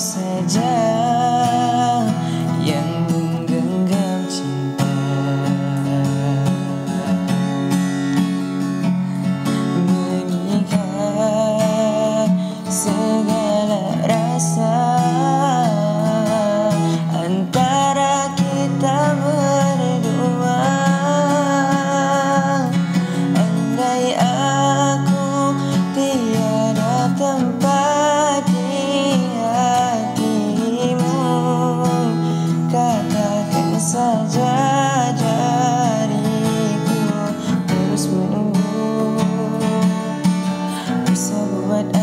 said. what